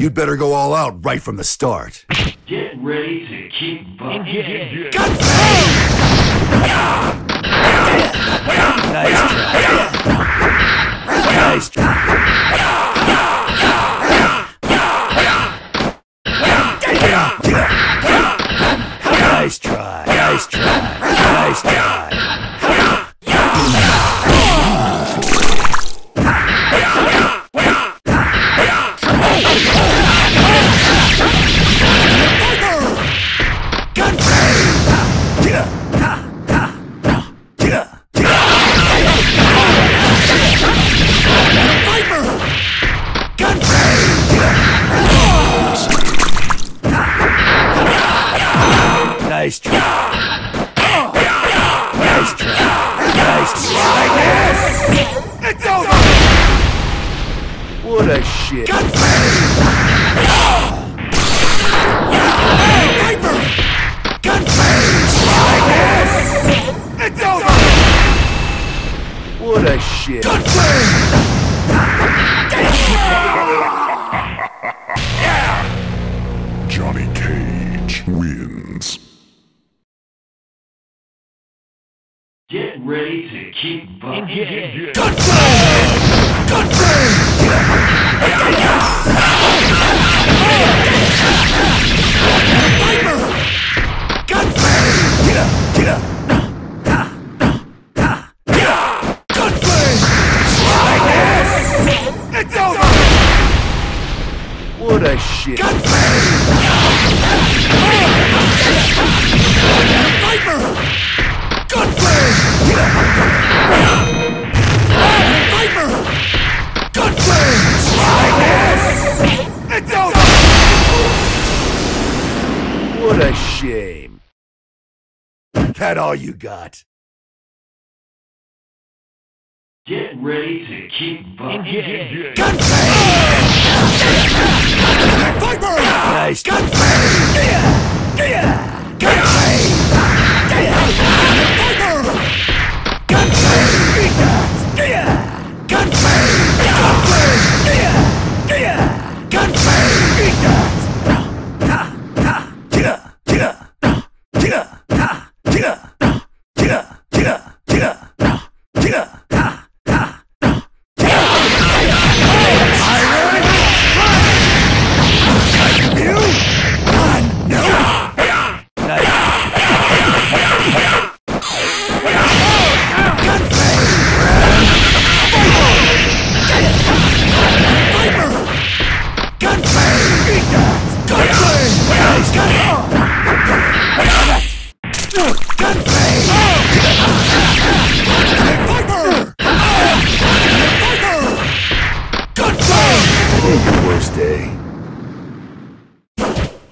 You'd better go all out right from the start. Get ready to keep bucking. Nice try. Nice try. Nice try. Nice try. Nice try. Nice try. Nice try. Nice try. Yes! It's over! What a shit. It's over! What a shit. Johnny Cage wins. Get ready to keep bucking. Yeah. Gutsy! Gutsy! Viper! Gutsy! Get up! Get up! What a shit. Gunslinger! What a shame. That all you got? Get ready to keep bucking. Nice.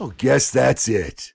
Oh, guess that's it.